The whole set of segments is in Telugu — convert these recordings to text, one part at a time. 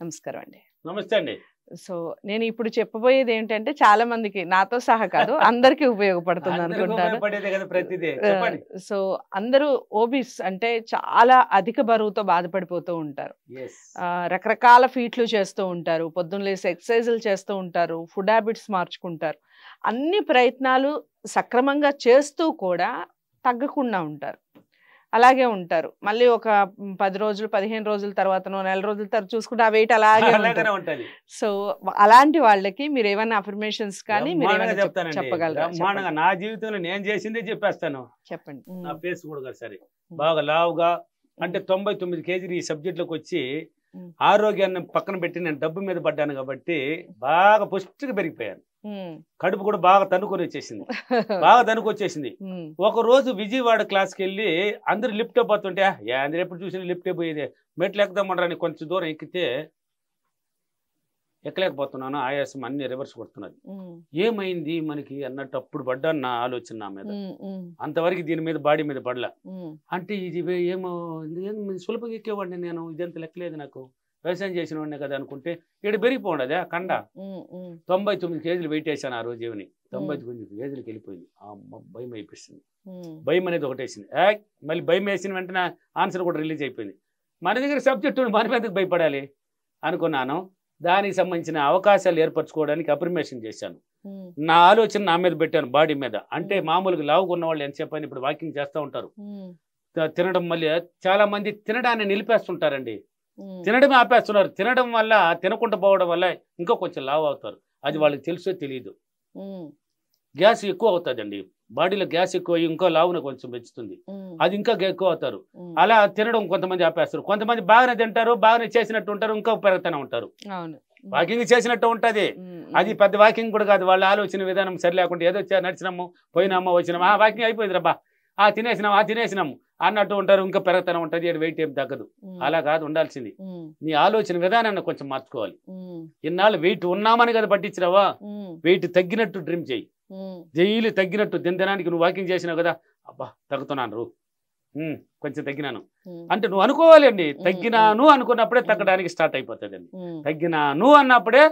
నమస్కారం అండి. నమస్తే అండి. సో నేను ఇప్పుడు చెప్పబోయేది ఏంటంటే చాలా మందికి నాతో సహా కాదు అందరికీ ఉపయోగపడుతుంది అనుకుంటాను. సో అందరూ ఓబీస్ అంటే చాలా అధిక బరువుతో బాధపడిపోతూ ఉంటారు. రకరకాల ఫీట్లు చేస్తూ ఉంటారు పొద్దున్న లేసి ఎక్సర్సైజులు చేస్తూ ఉంటారు ఫుడ్ హ్యాబిట్స్ మార్చుకుంటారు. అన్ని ప్రయత్నాలు సక్రమంగా చేస్తూ కూడా తగ్గకుండా ఉంటారు. అలాగే ఉంటారు. మళ్ళీ ఒక పది రోజులు పదిహేను రోజుల తర్వాతనో నెల రోజుల తర్వాత చూసుకుంటే ఆ వెయిట్ అలాగే ఉంటుంది. సో అలాంటి వాళ్ళకి మీరు ఏమైనా అఫర్మేషన్స్ కానీ మీరు ఏమైనా చెప్పగలరా. నా జీవితంలో నేను చేసిందే చెప్పేస్తాను. చెప్పండి. నా ఫేస్ కూడా సరే. బాగా లావుగా అంటే తొంభై తొమ్మిది కేజీలు ఈ సబ్జెక్టులోకి వచ్చి. ఆరోగ్యాన్ని పక్కన పెట్టి నేను డబ్బు మీద పడ్డాను కాబట్టి బాగా పుష్టిగా పెరిగిపోయాను. కడుపు కూడా బాగా తనుకొని వచ్చేసింది బాగా తనుకు వచ్చేసింది. ఒక రోజు విజయవాడ క్లాస్కి వెళ్ళి అందరు లిఫ్ట్ పోతుంటే అందరు ఎప్పుడు చూసిన లిఫ్ట్ పోయేది మెట్లు ఎక్కుదామంటారని కొంచెం దూరం ఎక్కితే ఎక్కలేకపోతున్నాను ఆయాసం అన్ని రివర్స్ కొడుతున్నది. ఏమైంది మనకి అన్నట్టు అప్పుడు పడ్డాను నా ఆలోచన నా మీద. అంతవరకు దీని మీద బాడీ మీద పడలా. అంటే ఇది ఏమో సులభంగా ఎక్కేవాడిని నేను? ఇదంత లెక్కలేదు నాకు. వ్యవసాయం చేసిన వాడిని కదా అనుకుంటే ఇక్కడ పెరిగిపోండి కండ. ఉమ్. ఉమ్. తొంభై తొమ్మిది కేజీలు వెయిట్ వేసాను ఆ రోజు ఏమని. తొంభై తొమ్మిది కేజీలకి వెళ్ళిపోయింది. అమ్మ భయం అయిపోయింది. భయం అనేది ఒకటి వేసింది. మళ్ళీ భయం వేసిన వెంటనే ఆన్సర్ కూడా రిలీజ్ అయిపోయింది. మన దగ్గర సబ్జెక్ట్ మన మీదకి భయపడాలి అనుకున్నాను. దానికి సంబంధించిన అవకాశాలు ఏర్పరచుకోవడానికి అప్రిమేషన్ చేశాను. నా ఆలోచన నా మీద పెట్టాను బాడీ మీద. అంటే మామూలుగా లావుగా ఉన్న వాళ్ళు ఎంతసేపు అయినా ఇప్పుడు వాకింగ్ చేస్తూ ఉంటారు. తినడం మళ్ళీ చాలా మంది తినడాన్ని నిలిపేస్తుంటారండి. తినడమే ఆపేస్తున్నారు. తినడం వల్ల తినకుండా పోవడం వల్ల ఇంకా కొంచెం లావు అవుతారు. అది వాళ్ళకి తెలుసో తెలియదు. గ్యాస్ ఎక్కువ అవుతుందండి. బాడీలో గ్యాస్ ఎక్కువ ఇంకా లావున కొంచెం పెంచుతుంది. అది ఇంకా ఎక్కువ అవుతారు. అలా తినడం కొంతమంది ఆపేస్తారు. కొంతమంది బాగానే తింటారు బాగానే చేసినట్టు ఉంటారు ఇంకా పెరుగుతూనే ఉంటారు. వాకింగ్ చేసినట్టు ఉంటది. అది పెద్ద వాకింగ్ కూడా కాదు. వాళ్ళ ఆలోచన విధానం సరి లేకుండా ఏదో నడిచినాము పోయినామా వచ్చినాము. ఆ వాకింగ్ అయిపోయింది రబ్బా ఆ తినేసినాము ఆ తినేసినాము అన్నట్టు ఉంటారు ఇంకా పెరుగుతూనే ఉంటుంది. వెయిట్ ఏం తగ్గదు. అలా కాదు ఉండాల్సింది. నీ ఆలోచన విధానాన్ని కొంచెం మార్చుకోవాలి. ఇన్నాళ్ళు వెయిట్ ఉన్నామని కదా పట్టించినావా. వెయిట్ తగ్గినట్టు డ్రీమ్ చేయి. డైలీ తగ్గినట్టు దినదినానికి నువ్వు వాకింగ్ చేసినావు కదా? అబ్బా తగ్గుతున్నాను రూ. కొంచెం తగ్గినాను. అంటే నువ్వు అనుకోవాలి అండి. ఉమ్, తగ్గినాను అనుకున్నప్పుడే తగ్గడానికి స్టార్ట్ అయిపోతుంది అండి. ఉమ్. తగ్గినాను అన్నప్పుడే.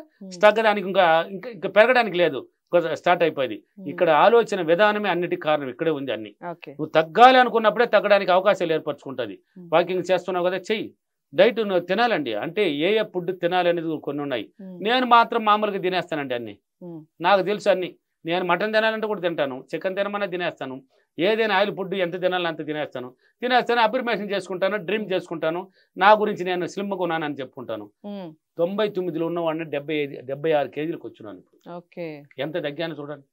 తగ్గడానికి ఇంకా ఇంకా ఇంకా పెరగడానికి లేదు. స్టార్ట్ అయిపోయింది. ఇక్కడ ఆలోచన విధానమే అన్నిటికీ కారణం ఇక్కడే ఉంది అన్ని. నువ్వు తగ్గాలి అనుకున్నప్పుడే తగ్గడానికి అవకాశాలు ఏర్పరచుకుంటుంది. వాకింగ్ చేస్తున్నావు కదా చెయ్యి. డైట్ నువ్వు తినాలండి. అంటే ఏ ఏ ఫుడ్ తినాలనేది కొన్ని ఉన్నాయి. నేను మాత్రం మామూలుగా తినేస్తానండి అన్ని. నాకు తెలుసు అన్ని. నేను మటన్ తినాలంటే కూడా తింటాను చికెన్ తినమన్నా తినేస్తాను ఏదైనా ఆయిల్ ఫుడ్ ఎంత తినాలో అంత తినేస్తాను. తినేస్తాను అప్రిమేషన్ చేసుకుంటాను డ్రీమ్ చేసుకుంటాను నా గురించి నేను స్లిమ్గా ఉన్నానని చెప్పుకుంటాను. తొంభై తొమ్మిదిలో ఉన్నవాడిని డెబ్బై ఐదు డెబ్బై ఆరు కేజీలకు వచ్చినాను ఇప్పుడు. ఓకే. ఎంత తగ్గాను చూడండి.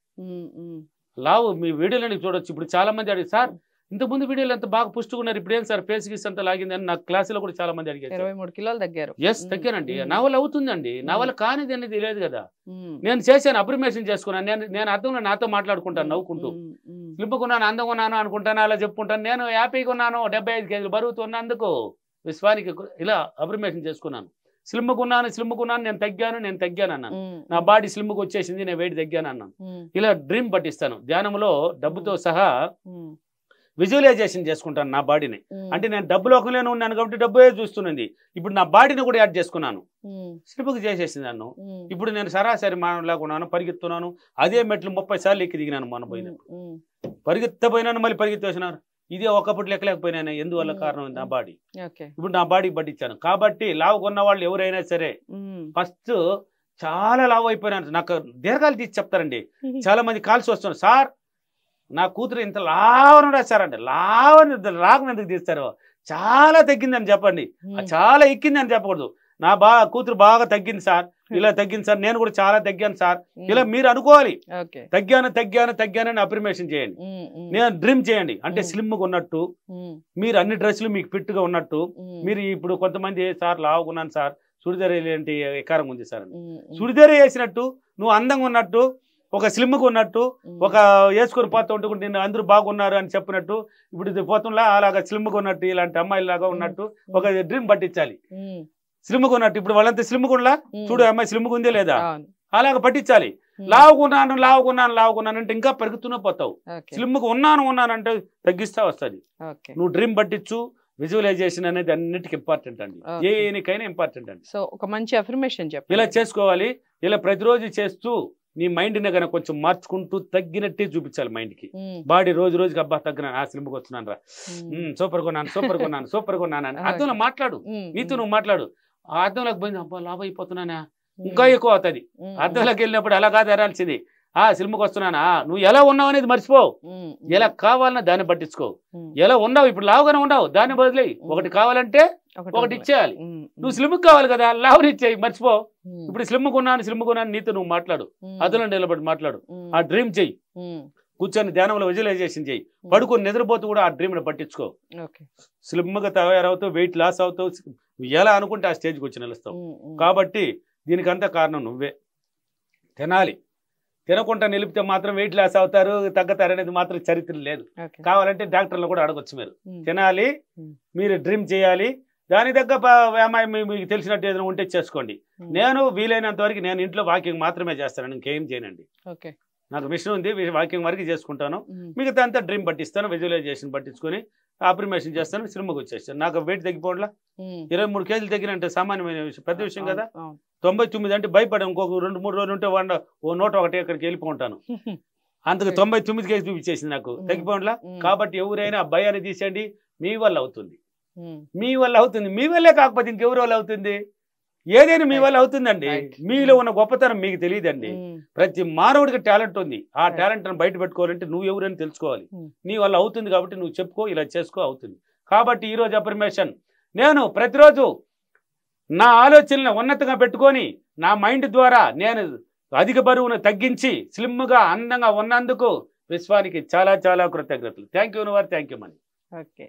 లావు మీ వీడియోలని చూడొచ్చు. ఇప్పుడు చాలా మంది అడిగి సార్ ఇంతకుముందు వీడియోలు ఎంత బాగా పుష్టిగా ఉన్నారు ఇప్పుడు ఏం సార్ ఫేస్ గీస్ అంత లాగింది అని నా క్లాసులో కూడా చాలా మంది అడిగారు ఇరవై మూడు కిలోలు తగ్గారు ఎస్. తగ్గానండి. నా వల్ల అవుతుందండి నా వల్ల కానిది అనేది లేదు కదా. నేను చేశాను అప్రిమేషన్ చేసుకున్నాను నేను నేను అర్థంలో నాతో మాట్లాడుకుంటాను నవ్వుకుంటూ. స్లిప్పుకున్నాను అందంగా ఉన్నాను అనుకుంటాను అలా చెప్పుకుంటాను నేను హ్యాపీగా ఉన్నాను డెబ్బై ఐదు కేజీలు బరువుతో ఉన్నందుకు విశ్వానికి ఇలా అప్రిమేషన్ చేసుకున్నాను స్లిమ్గా ఉన్నాను నేను తగ్గాను నేను తగ్గాను అన్నాను. నా బాడీ స్లిమ్గా వచ్చేసింది నేను వెయిట్ తగ్గాను అన్నాను. ఇలా డ్రీమ్ పట్టిస్తాను ధ్యానంలో డబ్బుతో సహా. విజువలైజేషన్ చేసుకుంటాను నా బాడీని. అంటే నేను డబ్బు లోకంలోనే ఉన్నాను కాబట్టి డబ్బే చూస్తున్నది. ఇప్పుడు నా బాడీని కూడా యాడ్ చేసుకున్నాను. స్లిప్కి చేసేసింది నన్ను. ఇప్పుడు నేను సరాసరి మానవులాగా ఉన్నాను పరిగెత్తున్నాను. అదే మెట్లు ముప్పై సార్లు ఎక్కి దిగినాను మన పోయిన ఉమ్. పరిగెత్తపోయినాను మళ్ళీ పరిగెత్తేసినారు. ఇదే ఒకప్పుడు లెక్కలేకపోయినాను ఎందువల్ల. కారణం నా బాడీ? ఇప్పుడు నా బాడీకి పట్టించాను. కాబట్టి లావు కొన్న వాళ్ళు ఎవరైనా సరే. ఫస్ట్ చాలా లావు అయిపోయినాను నాకు దీర్ఘాలు తీసి చెప్తారండి. చాలా మంది కాల్సి వస్తున్నారు సార్ నా కూతురు ఇంత లావను రాశారండి లావని రాకం ఎందుకు తీస్తారు? చాలా తగ్గిందని చెప్పండి. చాలా ఎక్కిందని చెప్పకూడదు. నా బా కూతురు బాగా తగ్గింది సార్. ఇలా తగ్గింది సార్. నేను కూడా చాలా తగ్గాను సార్. ఇలా మీరు అనుకోవాలి. ఓకే. తగ్గాను తగ్గాను తగ్గానని అప్రిమేషన్ చేయండి. నేను డ్రీమ్ చేయండి. అంటే మ్మ్. స్లిమ్గా ఉన్నట్టు. మీరు అన్ని డ్రెస్సులు మీకు ఫిట్గా ఉన్నట్టు ఉమ్. మీరు ఇప్పుడు కొంతమంది సార్ లావుకున్నాను సార్. సుడిదార్ ఏంటి? ఎకారం ఉంది సార్ అని. సుడిదార్ వేసినట్టు నువ్వు అందంగా ఉన్నట్టు ఒక స్లిమ్గా ఉన్నట్టు. ఒక వేసుకొని పోతూ ఉంటే నిన్ను అందరూ బాగున్నారు అని చెప్పినట్టు ఇప్పుడు ఇది పోతుంలా అలాగా స్లిమ్గా ఉన్నట్టు ఇలాంటి అమ్మాయిలాగా ఉన్నట్టు ఒక డ్రీమ్ పట్టించాలి. ఉమ్. స్లిమ్గా ఉన్నట్టు ఇప్పుడు వాళ్ళంతా ఉమ్. చూడు అమ్మాయి స్లిమ్గా ఉందే లేదా. అలాగ పట్టించాలి. లావుకున్నాను లావుకున్నాను లావుకున్నాను అంటే ఇంకా పెరుగుతూనే పోతావు. ఓకే. స్లిమ్గా ఉన్నాను ఉన్నాను అంటే తగ్గిస్తా వస్తుంది. నువ్వు డ్రీమ్ పట్టించు విజువలైజేషన్ అనేది అన్నిటికీ ఇంపార్టెంట్ అండి. దేనికైనా ఇంపార్టెంట్ అండి. సో ఒక మంచి అఫర్మేషన్ చెప్పండి. ఇలా చేసుకోవాలి ఇలా ప్రతిరోజు చేస్తూ నీ మైండ్ని కనుక కొంచెం మార్చుకుంటూ తగ్గినట్టే చూపించాలి మైండ్కి. బాడీ రోజు రోజుకి అబ్బా తగ్గినాను ఆ సినిమాకి వస్తున్నాను రా సూపర్ కొన్నాను సూపర్ కొన్నాను సూపర్ కొన్నాను అని. అర్థంలో మాట్లాడు. నీతో నువ్వు మాట్లాడు. ఆ అర్థంలోకి పోయింది అబ్బా లాభ అయిపోతున్నానా? ఇంకా ఎక్కువ అవుతుంది. అర్థంలోకి వెళ్ళినప్పుడు అలా కాదు ఎరాల్సింది. ఆ సినిమాకి వస్తున్నానా? నువ్వు ఎలా ఉన్నావు అనేది మర్చిపో. ఎలా కావాలన్నా దాన్ని పట్టించుకో. ఎలా ఉన్నావు? ఇప్పుడు లావుగానే ఉన్నావు. దాన్ని బదిలేయి ఒకటి కావాలంటే ఒకటి. ఇచ్చేయాలి. నువ్వు స్లిమ్కి కావాలి కదా లావుని ఇచ్చేయి మర్చిపో. ఇప్పుడు స్లిమ్ కొన్నాను స్లిమ్ కొన్నాను నీతో నువ్వు మాట్లాడు. అదులో నిలబడి మాట్లాడు. ఆ డ్రీమ్ చెయ్యి. కూర్చొని ధ్యానంలో విజువలైజేషన్ చెయ్యి. ఉమ్, పడుకొని నిద్రపోతూ కూడా ఆ డ్రీమ్ని పట్టించుకో. స్లిమ్గా తయారవుతావు వెయిట్ లాస్ అవుతావు ఎలా అనుకుంటే ఆ స్టేజ్కి వచ్చి నిలుస్తావు. కాబట్టి దీనికంతా కారణం నువ్వే. తినాలి. తినకుండా నిలిపితే మాత్రం వెయిట్ లాస్ అవుతారు తగ్గుతారు అనేది మాత్రం చరిత్ర లేదు. కావాలంటే డాక్టర్లు కూడా అడగొచ్చు మీరు. తినాలి. మీరు డ్రీమ్ చేయాలి దాని దగ్గర మీకు తెలిసినట్టు ఏదైనా ఉంటే చేసుకోండి. నేను వీలైనంత వరకు నేను ఇంట్లో వాకింగ్ మాత్రమే చేస్తాను ఇంకేం చేయనండి. ఓకే. నాకు మిషన్ ఉంది వాకింగ్ వరకు చేసుకుంటాను. మిగతా అంతా డ్రీమ్ పట్టిస్తాను విజువలైజేషన్ పట్టించుకొని అప్రిమేషన్ చేస్తాను సినిమాకి వచ్చేస్తాను. నాకు వెయిట్ తగ్గిపోవట్లా? ఉమ్, ఇరవై మూడు కేజీలు తగ్గినంటే సామాన్యమైన విషయం పెద్ద విషయం కదా. తొంభై తొమ్మిది అంటే భయపడ ఇంకొక రెండు మూడు రోజులు ఉంటే వంద ఓ నూట ఒకటి అక్కడికి వెళ్ళిపోంటాను అంతకు Okay. తొంభై తొమ్మిది కేజీ చూపించేసింది నాకు. తగ్గిపోవట్లా? ఉమ్, కాబట్టి ఎవరైనా ఆ భయాన్ని తీసేయండి మీ వల్ల అవుతుంది. మీ వల్ల అవుతుంది. మీ వల్లే కాకపోతే ఇంకెవరి వల్ల అవుతుంది? ఏదైనా మీ. వల్ల అవుతుందండి. మీలో ఉన్న గొప్పతనం మీకు తెలియదండి. ప్రతి మానవుడికి టాలెంట్ ఉంది. ఆ. టాలెంట్ బయట పెట్టుకోవాలంటే నువ్వు ఎవరని తెలుసుకోవాలి. నీ వల్ల అవుతుంది కాబట్టి నువ్వు చెప్పుకో ఇలా చేసుకో అవుతుంది. కాబట్టి ఈరోజు అఫర్మేషన్ నేను ప్రతిరోజు నా ఆలోచనలను ఉన్నతంగా పెట్టుకొని నా మైండ్ ద్వారా నేను అధిక బరువును తగ్గించి స్లిమ్గా అందంగా ఉన్నందుకు విశ్వానికి చాలా చాలా కృతజ్ఞతలు. థ్యాంక్ యూ వారు థ్యాంక్ యూ మనీ ఓకే.